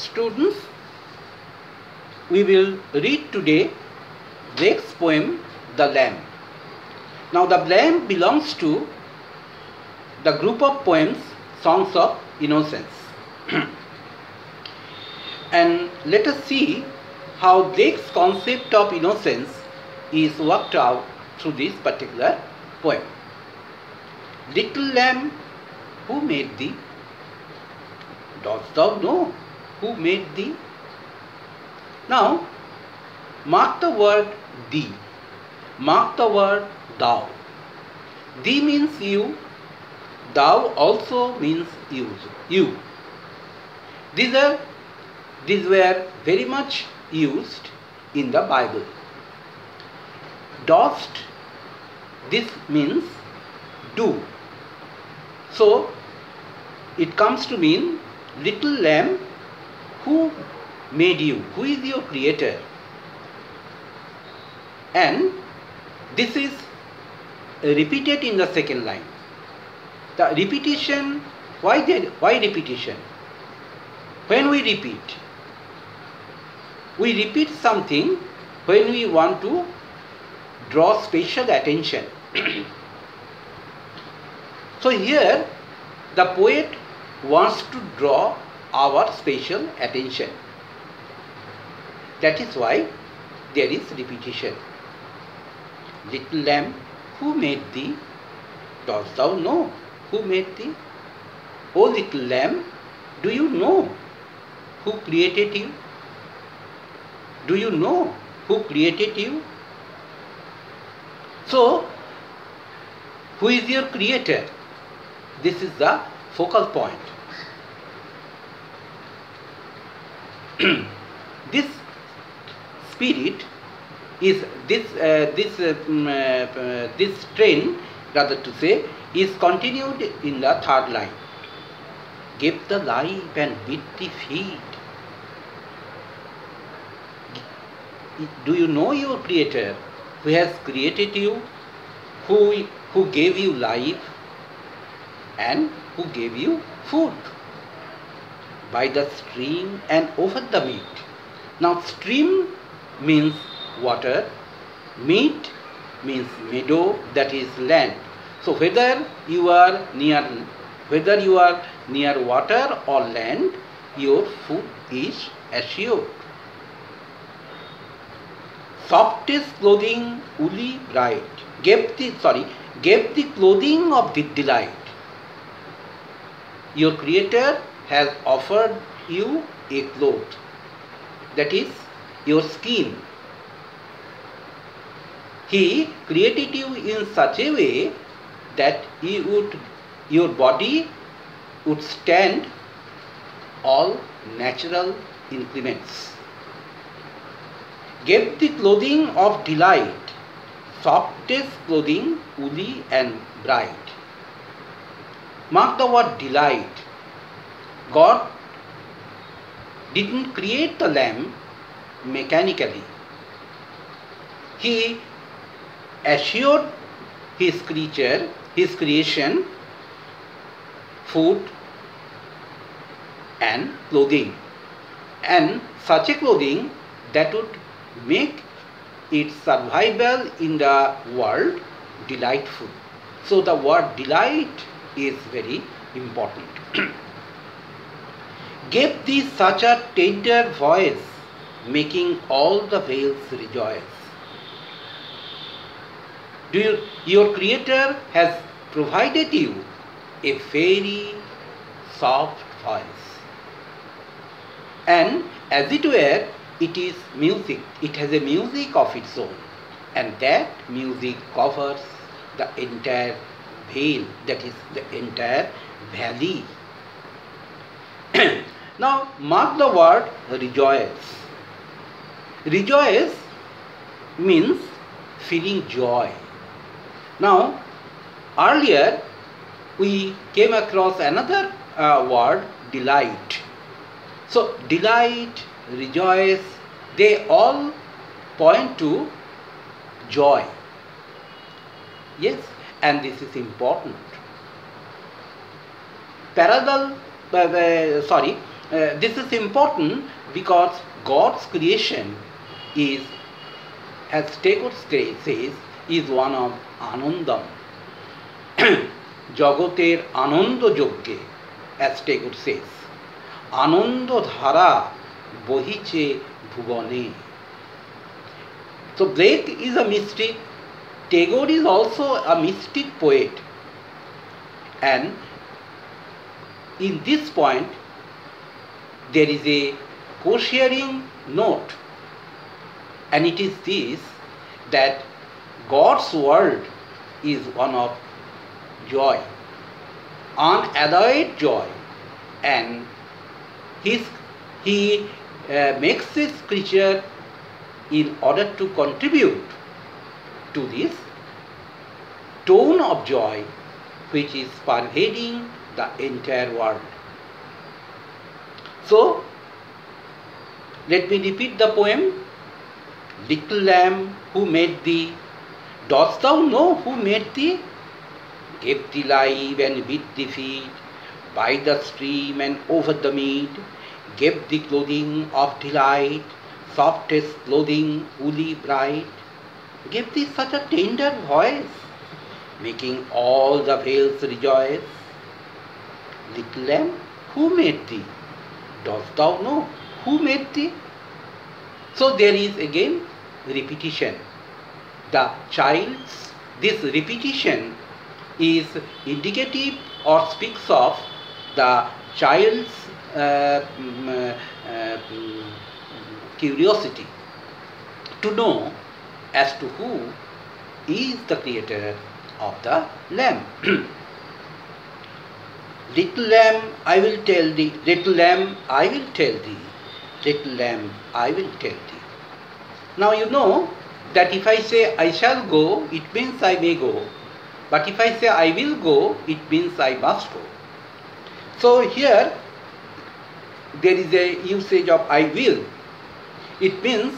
Students, we will read today Blake's poem The Lamb. Now the Lamb belongs to the group of poems Songs of Innocence. and let us see how Blake's concept of innocence is worked out through this particular poem. Little lamb, who made thee? Dost thou know who made thee? Now, mark the word thee. Mark the word thou. Thee means you. Thou also means you. You. These are these were very much used in the Bible. Dost, this means do. So it comes to mean little lamb who made you, who is your creator. And this is repeated in the second line. The repetition, why, there, why repetition? When we repeat, we repeat something when we want to draw special attention. so here the poet wants to draw our special attention. That is why there is repetition. Little lamb, who made thee? Dost thou know who made thee? O little lamb, do you know who created you? Do you know who created you? So, who is your creator? This is the focal point. this spirit is this uh, this uh, um, uh, this train rather to say is continued in the third line. Give the life and beat the feet. Do you know your creator who has created you who who gave you life and who gave you food by the stream and over the mead. Now stream means water mead means meadow that is land. So whether you are near whether you are near water or land your food is assured. Softest clothing woolly bright. Gave the sorry gave the clothing of the delight. Your creator has offered you a cloth that is your skin he created you in such a way that he would your body would stand all natural increments gave the clothing of delight, softest clothing, woolly and bright. Mark the word delight. God didn't create the lamb mechanically. He assured his creature, his creation, food and clothing. And such a clothing that would make its survival in the world delightful. So the word delight is very important. Gave thee such a tender voice, making all the vales rejoice. Do you, your Creator has provided you a very soft voice. And as it were, it is music. It has a music of its own. And that music covers the entire vale, that is the entire valley. now, mark the word rejoice. Rejoice means feeling joy. Now, earlier we came across another uh, word delight. So, delight rejoice, they all point to joy. Yes, and this is important. Parallel, uh, uh, sorry, uh, this is important because God's creation is, as Tagore says, is one of anandam. জগতের আনন্দ যজ্ঞে as Tagore সেস আনন্দ ধারা বহিছে ভুবনে So Blake is a mystic, Tagore is also a mystic poet. And in this point, there is a co-sharing note. And it is this, that God's world is one of joy, unalloyed joy. And his, he uh, makes this creature in order to contribute to this tone of joy which is pervading the entire world. So, let me repeat the poem Little lamb who made thee, dost thou know who made thee? Gave thee life and with thee feed by the stream and over the mead, gave thee clothing of delight, softest clothing, woolly bright, gave thee such a tender voice, making all the vales rejoice. Little lamb, who made thee? Dost thou know who made thee? So there is again repetition. The child's, this repetition is indicative or speaks of the child's uh, mm, uh, mm, curiosity to know as to who is the creator of the lamb. little lamb, I will tell thee, little lamb, I will tell thee, little lamb, I will tell thee. Now you know that if I say I shall go, it means I may go. But if I say I will go, it means I must go. So here there is a usage of I will. It means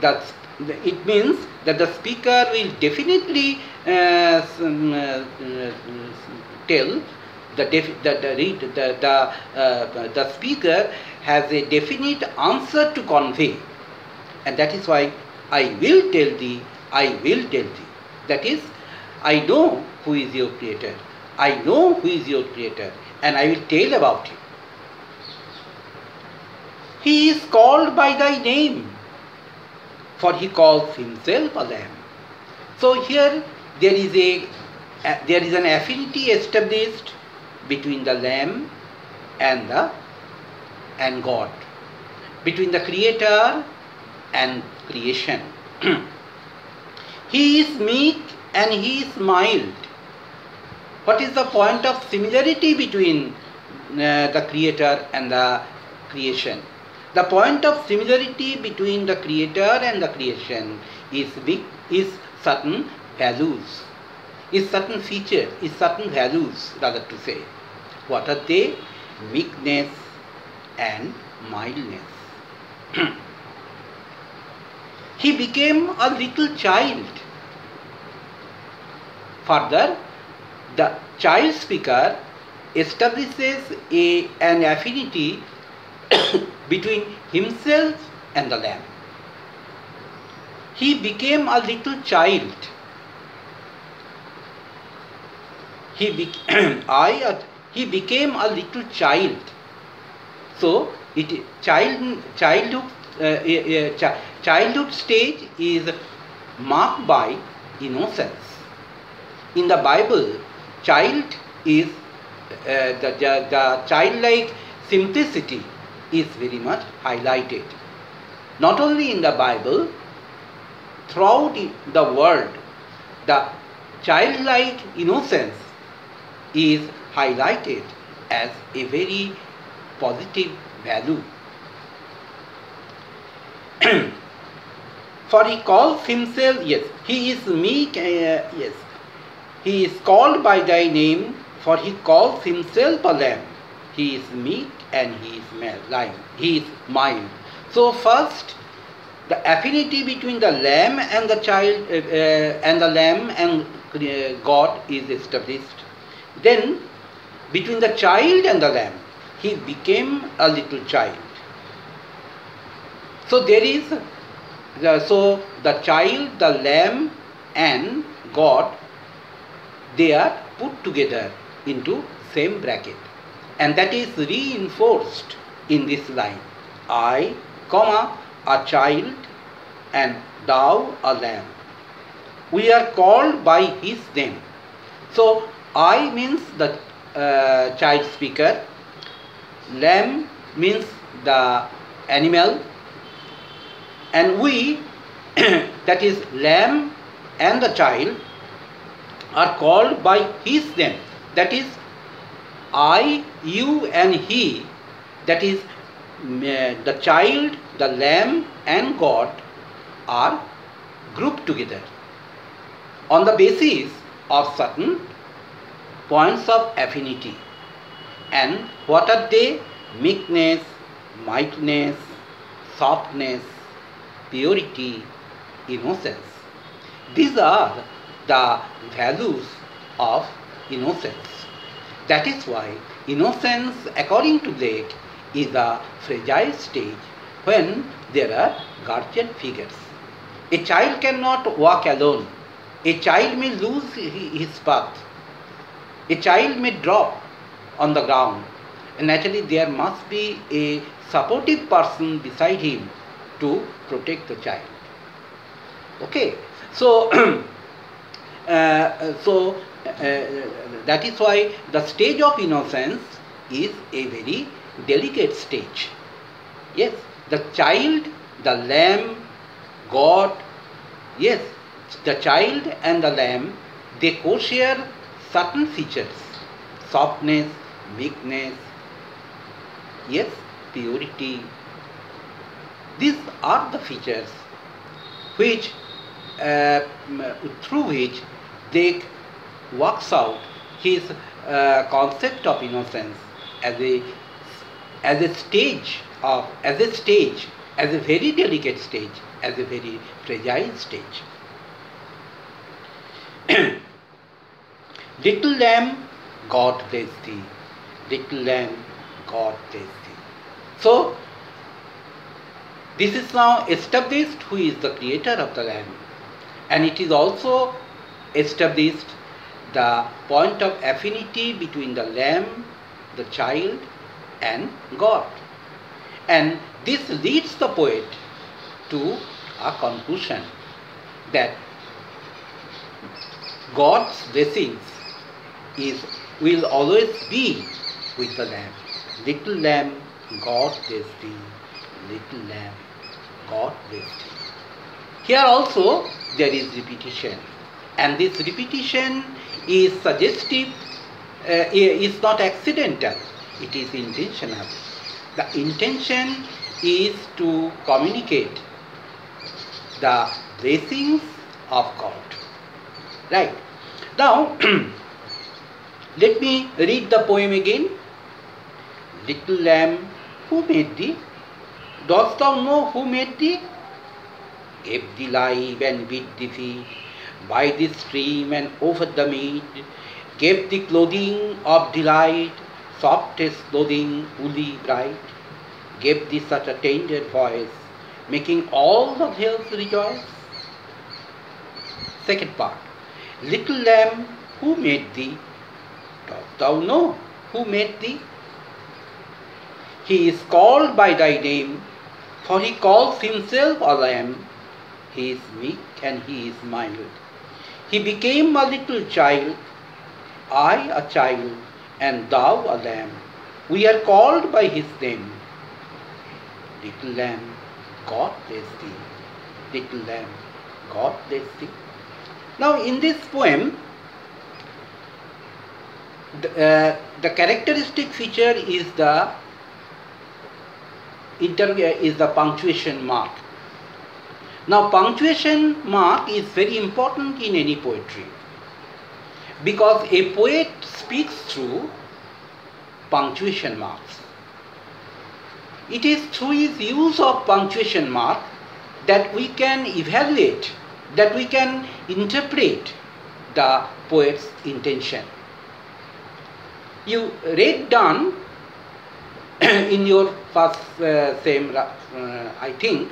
that it means that the speaker will definitely uh, um, uh, uh, tell the, the, the, the, the, uh, the speaker has a definite answer to convey and that is why I will tell thee, I will tell thee. That is, I know who is your creator, I know who is your creator, and I will tell about him. He is called by thy name, for he calls himself a lamb. So here there is a- there is an affinity established between the lamb and the and God, between the creator and creation. he is meek and he is mild. What is the point of similarity between uh, the creator and the creation? The point of similarity between the creator and the creation is big, is certain values, is certain features, is certain values rather to say. What are they? Meekness and mildness. he became a little child. Further, the child speaker establishes a, an affinity between himself and the lamb. He became a little child. He, bec I, uh, he became a little child. So, it child childhood uh, uh, childhood stage is marked by innocence. In the Bible, child is uh, the, the, the childlike simplicity is very much highlighted. Not only in the Bible, throughout the world, the childlike innocence is highlighted as a very positive value. For he calls himself, yes, he is meek, uh, yes, he is called by thy name, for he calls himself a lamb. He is meek and he is mild. He is mild. So first, the affinity between the lamb and the child, uh, uh, and the lamb and God is established. Then, between the child and the lamb, he became a little child. So there is, the, so the child, the lamb and God, they are put together into same bracket and that is reinforced in this line. I, comma, a child and thou a lamb. We are called by his name. So I means the uh, child speaker, lamb means the animal. And we that is lamb and the child are called by his name. That is I, you and he. That is the child, the lamb and God are grouped together. On the basis of certain points of affinity. And what are they? Meekness, mildness, softness, purity, innocence. These are the values of innocence. That is why innocence, according to Blake, is a fragile stage when there are guardian figures. A child cannot walk alone. A child may lose his path. A child may drop on the ground. And naturally, there must be a supportive person beside him to protect the child. Okay, so uh, so uh, that is why the stage of innocence is a very delicate stage. Yes, the child, the lamb, God, yes, the child and the lamb, they co-share certain features, softness, meekness, yes, purity. These are the features which, uh, through which they works out his uh, concept of innocence as a as a stage of as a stage as a very delicate stage as a very fragile stage little lamb god bless thee. Little lamb god bless thee. So this is now established who is the creator of the lamb and it is also established the point of affinity between the lamb, the child, and God. And this leads the poet to a conclusion that God's blessings is will always be with the lamb. Little lamb, God bless thee. Little lamb, God bless thee. Here also there is repetition. And this repetition is suggestive, uh, is not accidental, it is intentional. The intention is to communicate the blessings of God. Right. Now, let me read the poem again. Little lamb, who made thee? Dost thou know who made thee? Gave thee life and bid thee feed by the stream and over the mead, gave thee clothing of delight, softest clothing, woolly bright, gave thee such a tender voice, making all the hills rejoice. Second part, little lamb, who made thee? Thou know who made thee? He is called by thy name, for he calls himself a lamb. He is meek and he is mild. He became a little child, I a child, and thou a lamb. We are called by his name. Little lamb, God bless thee. Little lamb, God bless thee. Now, in this poem, the, uh, the characteristic feature is the inter is the punctuation mark. Now punctuation mark is very important in any poetry because a poet speaks through punctuation marks. It is through his use of punctuation mark that we can evaluate, that we can interpret the poet's intention. You read Donne in your first uh, same, uh, I think,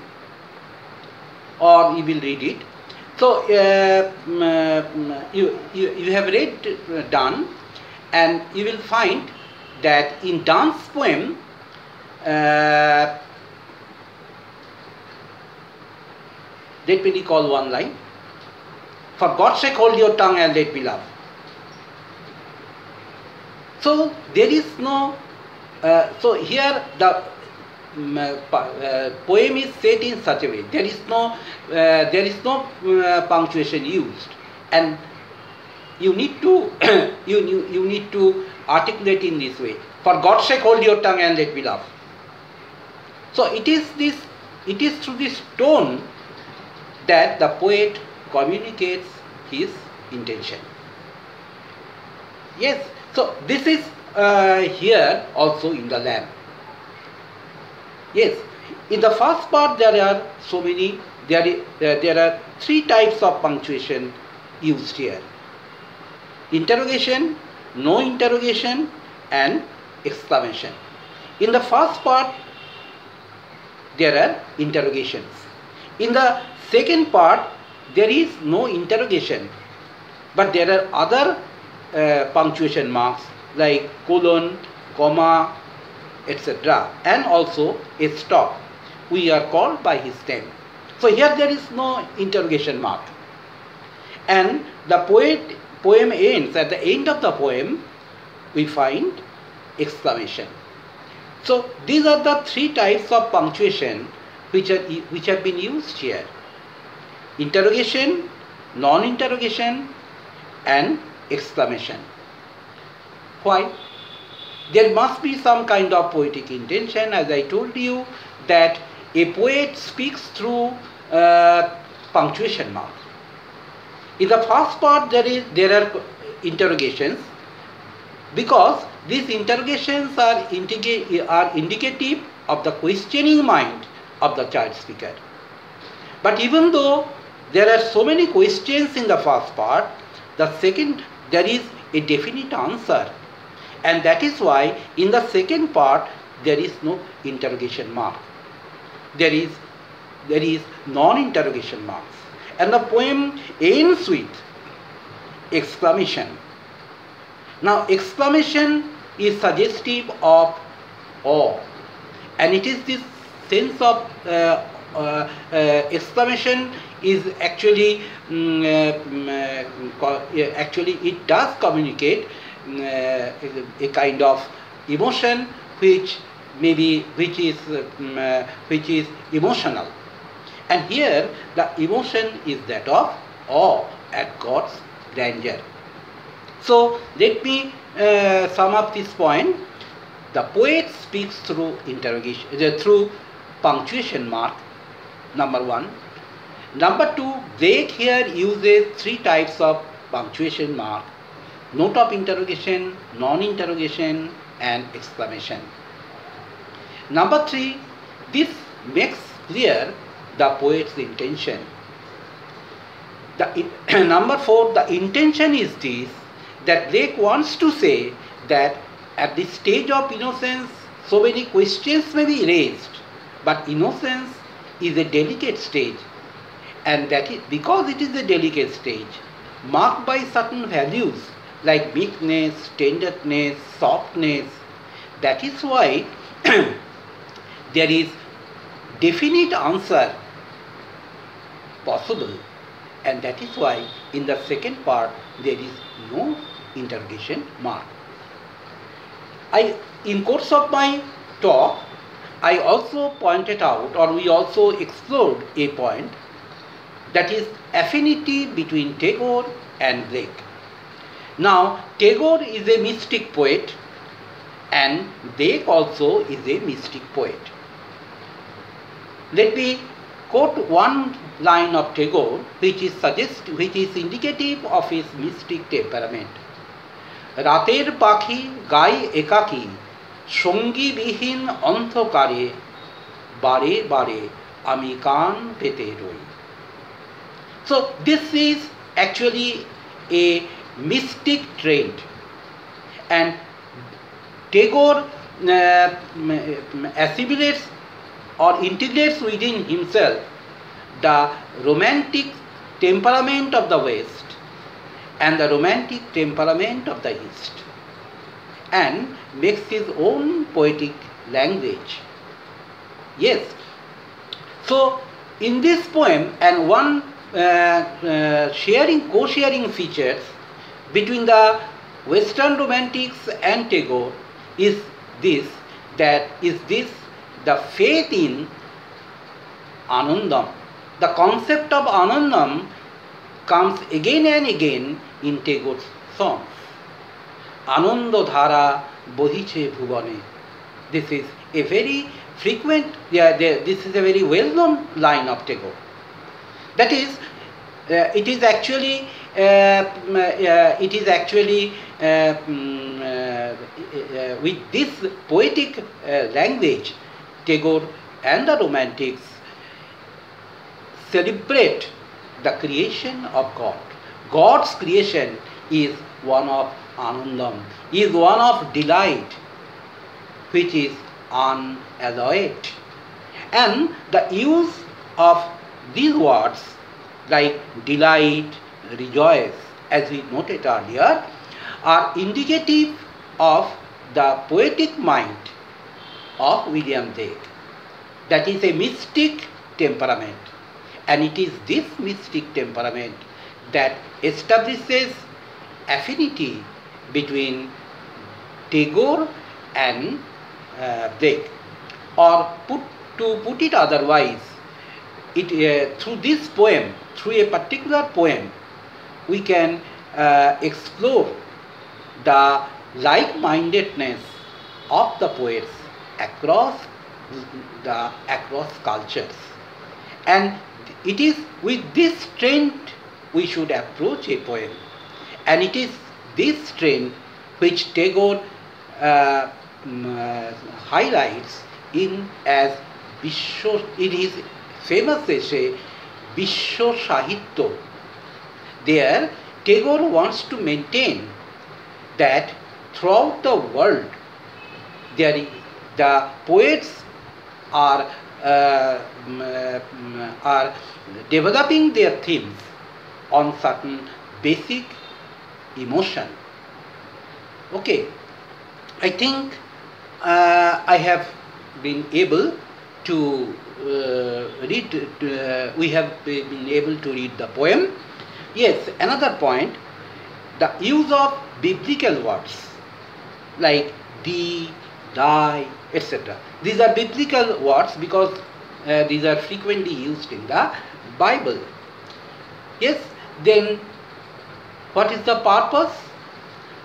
or you will read it. So uh, mm, uh, mm, you, you, you have read uh, Donne and you will find that in Donne's poem, uh, let me recall one line. For God's sake, hold your tongue and let me love. So there is no. Uh, so here the um, uh, poem is set in such a way. There is no. Uh, there is no uh, punctuation used, and you need to you, you you need to articulate in this way. For God's sake, hold your tongue and let me laugh. So it is this. It is through this tone that the poet communicates his intention. Yes, so this is uh, here also in the Lamb. Yes, in the first part there are so many, uh, there are three types of punctuation used here. Interrogation, no interrogation and exclamation. In the first part there are interrogations. In the second part there is no interrogation but there are other uh, punctuation marks like colon, comma, etc. and also a stop. We are called by his name. So here there is no interrogation mark. And the poet poem ends at the end of the poem we find exclamation. So these are the three types of punctuation which are which have been used here. Interrogation, non-interrogation and exclamation. Why? There must be some kind of poetic intention as I told you that a poet speaks through uh, punctuation mark. In the first part there is there are interrogations because these interrogations are, are indicative of the questioning mind of the child speaker. But even though there are so many questions in the first part, the second there is a definite answer and that is why in the second part there is no interrogation mark. There is there is non-interrogation marks and the poem ends with exclamation. Now exclamation is suggestive of awe and it is this sense of uh, uh, uh, exclamation is actually um, actually it does communicate a, a kind of emotion which maybe which is which is emotional and here the emotion is that of awe at God's grandeur. So let me uh, sum up this point. The poet speaks through interrogation, uh, through punctuation mark number one. Number two, Blake here uses three types of punctuation mark, note of interrogation, non-interrogation and exclamation. Number three, this makes clear the poet's intention. The, number four, the intention is this, that Blake wants to say that at this stage of innocence, so many questions may be raised, but innocence is a delicate stage and that is because it is a delicate stage marked by certain values like meekness, tenderness, softness. That is why there is definite answer possible and that is why in the second part there is no interrogation mark. I in course of my talk I also pointed out or we also explored a point that is affinity between Tagore and Blake. Now Tagore is a mystic poet and Blake also is a mystic poet. Let me quote one line of Tagore which is suggest which is indicative of his mystic temperament. রাতের পাখি গাই একাকী সঙ্গীবিহীন অন্ধকারে বারে বারে আমি কান পেতে রই so this is actually a mystic trait and Tagore uh, assimilates or integrates within himself the romantic temperament of the West and the romantic temperament of the East and makes his own poetic language. Yes. So, in this poem, and one sharing, co-sharing features between the Western Romantics and Tagore is this, that is this the faith in Anandam. The concept of Anandam comes again and again in Tagore's songs. আনন্দ ধারা বহিছে ভুবনে this is a very frequent yeah, this is a very well known line of Tagore that is uh, it is actually uh, uh, it is actually uh, um, with this poetic language Tagore and the romantics celebrate the creation of God God's creation is one of anandam, is one of delight, which is unalloyed. And the use of these words like delight, rejoice, as we noted earlier, are indicative of the poetic mind of William Blake. That is a mystic temperament. And it is this mystic temperament that establishes affinity between Tagore and uh, Blake. Or put, to put it otherwise, it, uh, through this poem, through a particular poem, we can uh, explore the like-mindedness of the poets across the across cultures. And it is with this strength we should approach a poem. And it is this trend which Tagore uh, uh, highlights in as Vishwa, in his famous essay Vishwa Sahitya. There, Tagore wants to maintain that throughout the world, there the poets are uh, are developing their themes on certain basic emotion. Okay, I think uh, I have been able to uh, read, uh, we have been able to read the poem. Yes, another point, the use of biblical words like thee, thy, etc. These are biblical words because uh, these are frequently used in the Bible. Yes, then what is the purpose?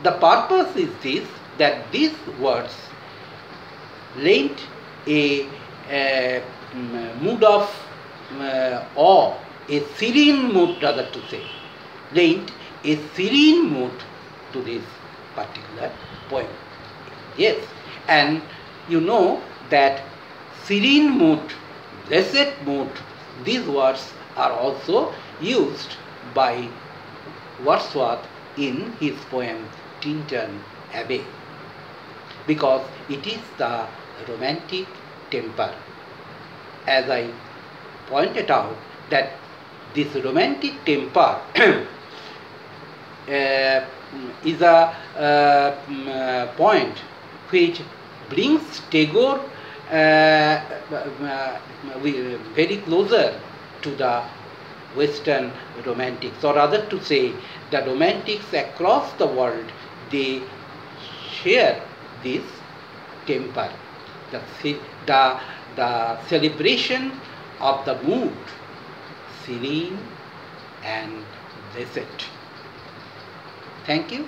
The purpose is this that these words lent a, a mood of awe, a serene mood rather to say, lent a serene mood to this particular poem. Yes, and you know that serene mood, blessed mood, these words are also used by Wordsworth in his poem Tintern Abbey because it is the romantic temper. As I pointed out that this romantic temper uh, is a uh, mm, uh, point which brings Tagore uh, uh, very closer to the Western romantics, or rather to say, the romantics across the world, they share this temper, the, the, the celebration of the mood, serene and blessed. Thank you.